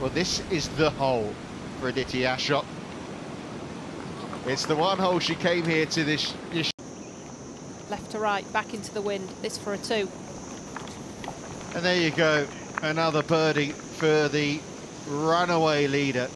Well, this is the hole for Aditi Ashok. It's the one hole she came here to this, this Left to right, back into the wind. This for a two. And there you go, another birdie for the runaway leader.